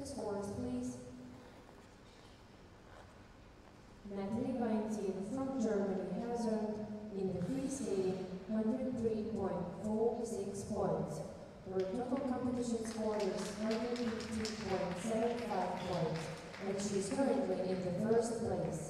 Ms. Morris, please. Nathalie Weinzierl from Germany has earned in the free skate 103.46 points, where total competition scores is points, and she is currently in the first place.